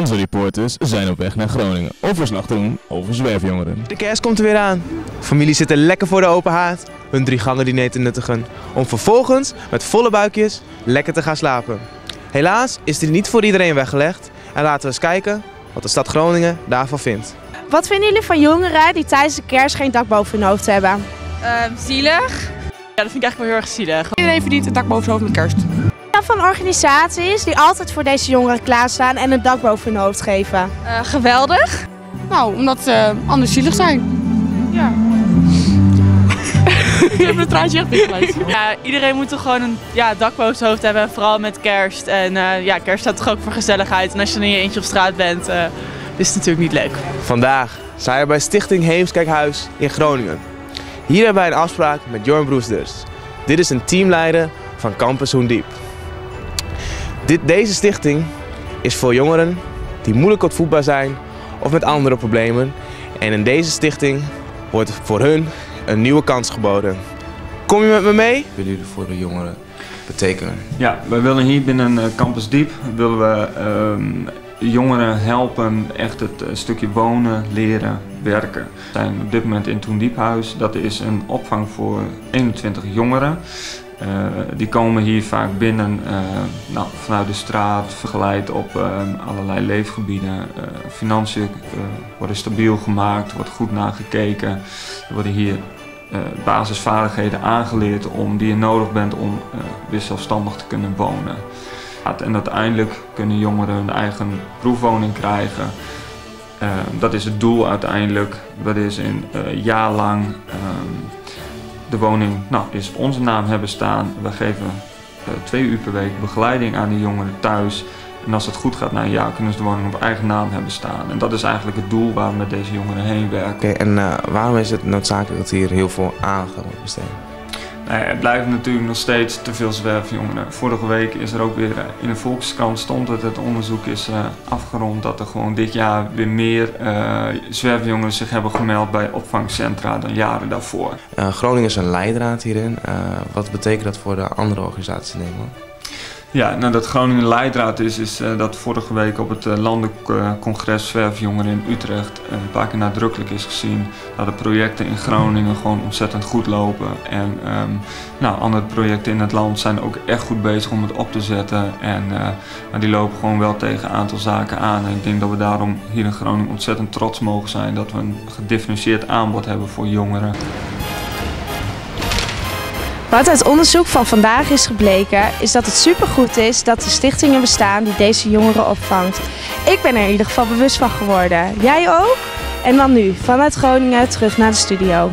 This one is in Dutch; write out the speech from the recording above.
Onze reporters zijn op weg naar Groningen om verslag te doen over zwerfjongeren. De kerst komt er weer aan. Familie zitten lekker voor de open haard hun drie gangen diner te nuttigen. Om vervolgens met volle buikjes lekker te gaan slapen. Helaas is dit niet voor iedereen weggelegd. En laten we eens kijken wat de stad Groningen daarvan vindt. Wat vinden jullie van jongeren die tijdens de kerst geen dak boven hun hoofd hebben? Ehm, zielig. Ja, dat vind ik eigenlijk wel heel erg zielig. Iedereen verdient een dak boven zijn hoofd met kerst. Van organisaties die altijd voor deze jongeren klaarstaan en een dak boven hun hoofd geven. Uh, geweldig. Nou, omdat ze anders zielig zijn. Ja. Je hebt een traantje echt dichtgeleid. Ja, iedereen moet toch gewoon een ja, dak boven zijn hoofd hebben. Vooral met kerst. En uh, ja, kerst staat toch ook voor gezelligheid. En als je dan in je eentje op straat bent, uh, is het natuurlijk niet leuk. Vandaag zijn we bij Stichting Heemskijkhuis in Groningen. Hier hebben wij een afspraak met Jorn Broesders. Dit is een teamleider van Campus Hoendiep. Dit, deze stichting is voor jongeren die moeilijk op voetbal zijn of met andere problemen. En in deze stichting wordt voor hun een nieuwe kans geboden. Kom je met me mee? Willen jullie voor de jongeren betekenen? Ja, wij willen hier binnen eh, Campus Diep willen we uh, jongeren helpen echt het stukje wonen, leren, werken. We zijn op dit moment in Toen Diephuis. Dat is een opvang voor 21 jongeren. Uh, die komen hier vaak binnen uh, nou, vanuit de straat, vergeleid op uh, allerlei leefgebieden. financiën worden stabiel gemaakt, wordt goed nagekeken. Er worden hier basisvaardigheden aangeleerd om, die je nodig bent om weer zelfstandig te kunnen wonen. En uiteindelijk kunnen jongeren hun eigen proefwoning krijgen. dat is het doel uiteindelijk. Dat is een jaar lang de woning nou, is onze naam hebben staan. We geven uh, twee uur per week begeleiding aan die jongeren thuis. En als het goed gaat na een kunnen ze de woning op eigen naam hebben staan. En dat is eigenlijk het doel waar we met deze jongeren heen werken. En uh, waarom is het noodzakelijk dat hier heel veel aandacht aan wordt besteed? Nee, het blijft natuurlijk nog steeds te veel zwerfjongeren. Vorige week is er ook weer eh, in de Volkskrant stond het, het onderzoek is uh, afgerond dat er gewoon dit jaar weer meer uh, zwerfjongeren zich hebben gemeld bij opvangcentra dan jaren daarvoor. Groningen is een leidraad hierin. wat betekent dat voor de andere organisaties in Nederland? Ja, nou dat Groningen leidraad is, is uh, dat vorige week op het uh, landelijk uh, congres Zwerfjongeren in Utrecht een paar keer nadrukkelijk is gezien dat de projecten in Groningen gewoon ontzettend goed lopen. En um, nou, andere projecten in het land zijn ook echt goed bezig om het op te zetten. En maar die lopen gewoon wel tegen een aantal zaken aan. En ik denk dat we daarom hier in Groningen ontzettend trots mogen zijn dat we een gedifferentieerd aanbod hebben voor jongeren. Wat uit onderzoek van vandaag is gebleken, is dat het supergoed is dat er stichtingen bestaan die deze jongeren opvangt. Ik ben er in ieder geval bewust van geworden. Jij ook? En dan nu, vanuit Groningen, terug naar de studio.